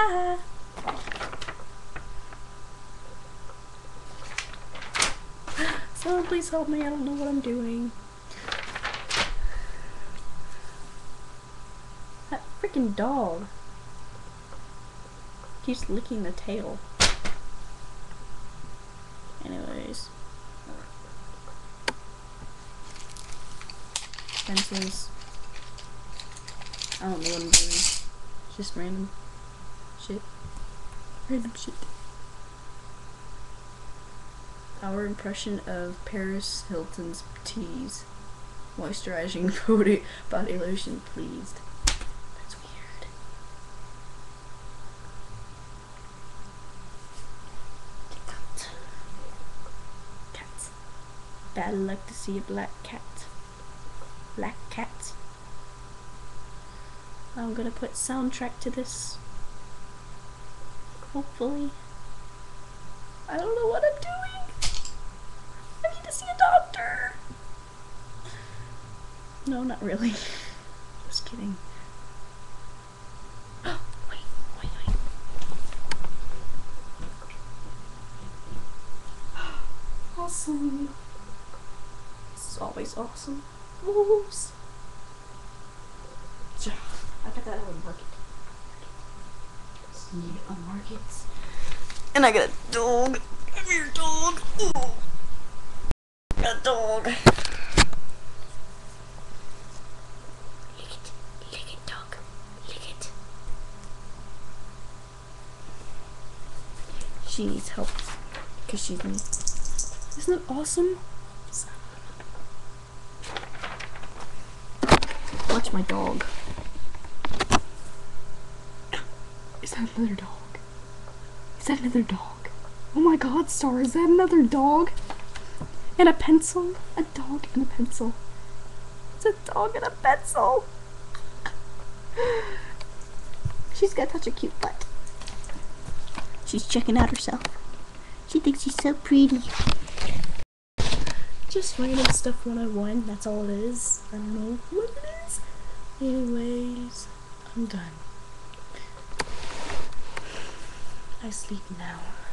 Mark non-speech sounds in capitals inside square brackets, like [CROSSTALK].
Ah. [SIGHS] Someone please help me, I don't know what I'm doing. That freaking dog keeps licking the tail. Anyways. Fences. I don't know what I'm doing. It's just random shit. Random shit. Our impression of Paris Hilton's tease. Moisturizing [LAUGHS] body, body lotion, pleased. That's weird. Cat. Cat. Bad luck to see a black cat. Black cat. I'm gonna put soundtrack to this. Hopefully. I don't know what I'm doing. I need to see a doctor. No, not really. [LAUGHS] Just kidding. [GASPS] wait, wait, wait. [GASPS] Awesome. This is always awesome. Wolves. I got that at a See a market. And I got a dog. Come here, dog. Ooh. Got a dog. Lick it. Lick it, dog. Lick it. She needs help. Because she's me. Isn't it awesome? Watch my dog. Is that another dog? Is that another dog? Oh my god, Star, is that another dog? And a pencil? A dog and a pencil. It's a dog and a pencil. She's got such a cute butt. She's checking out herself. She thinks she's so pretty. Just random stuff 101, that's all it is. I don't know what it is. Anyways, I'm done. I sleep now.